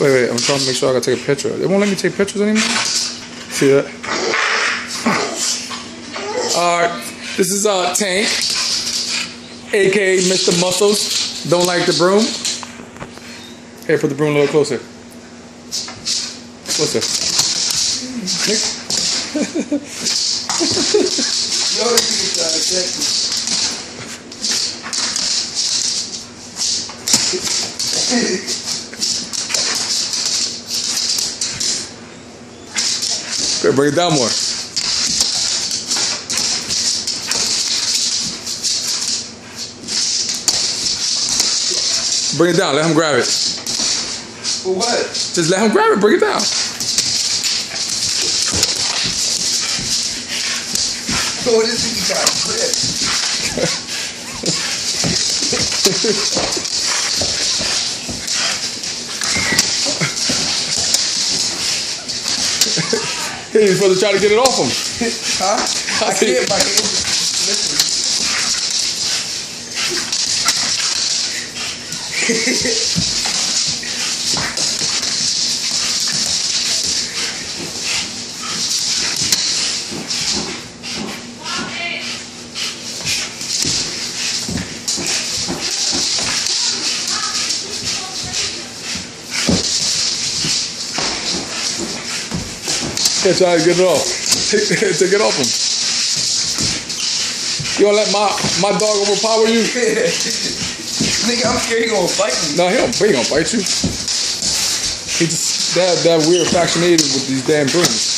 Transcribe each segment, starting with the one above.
Wait, wait, I'm trying to make sure I gotta take a picture. They won't let me take pictures anymore. See that? Alright, this is uh Tank, aka Mr. Muscles. Don't like the broom. Here, put the broom a little closer. Closer. Nick. Yo, you can try to check me. Okay, bring it down more. Bring it down. Let him grab it. For what? Just let him grab it. Bring it down. Oh, this nigga got grip. You're supposed to try to get it off him. Huh? I can't, my hand. Listen. Try to get it off. Take, take it off him. You gonna let my, my dog overpower you? Nigga, I'm scared he gonna fight me. No, he don't, he don't bite you. He just that that weird fascinated with these damn brooms.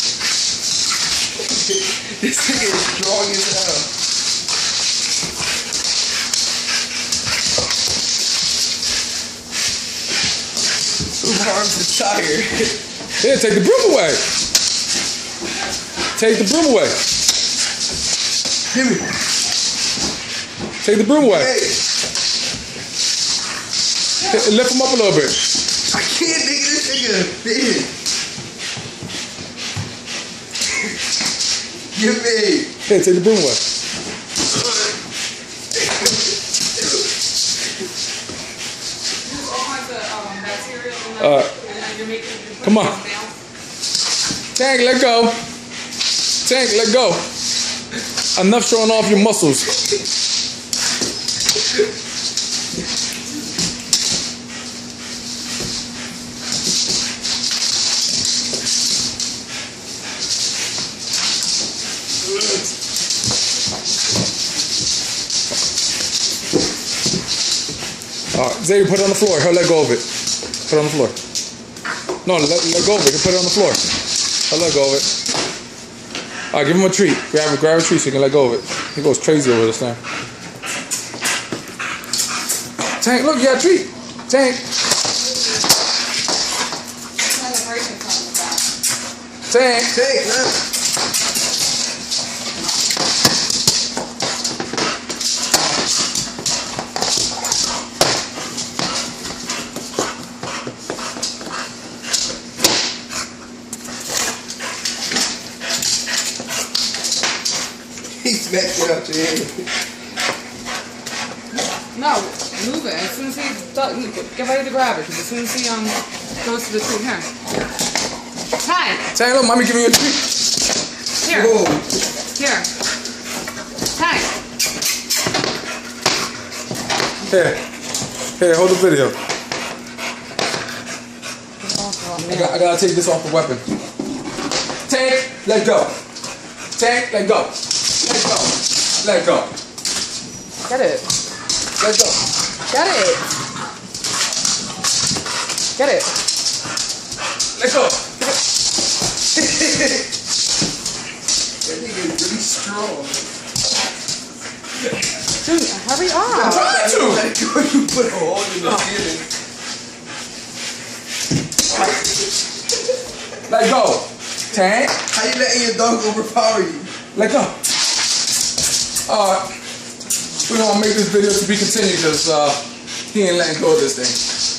This nigga is strong as hell. Who harms the tire? Here, take the broom away. Take the broom away. Give me. Take the broom away. Hey, Here, Lift him up a little bit. I can't, nigga. This nigga big. Give me. Here, take the broom away. Uh, come on. Tank, let go. Tank, let go. Enough showing off your muscles. All right, Xavier, put it on the floor. He'll let go of it. Put it on the floor. No, let, let go of it. Put it on the floor. Let go of it. All right, give him a treat. Grab a, grab a treat so he can let go of it. He goes crazy over this thing. Tank, look, you got a treat. Tank, Tank. Take, look. He smacked it up to him. No, move it. As soon as he does, get ready to grab it. Because as soon as he um goes to the tree, here. Tank, Tank, look, mommy give me a treat. here, Whoa. here. Tank, Here. Here, hold the video. I, got, I gotta take this off the weapon. Tank, let go. Tank. Let go. Let go. get it, Let go. get it, get it. Let go. That nigga is really strong. Dude, hurry up. Try to. Let go, you put a hole in the oh. ceiling. Let go. Tank, How you letting your dog overpower you? let go. Alright. We're gonna make this video to be continued because uh, he ain't letting go of this thing.